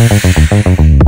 ん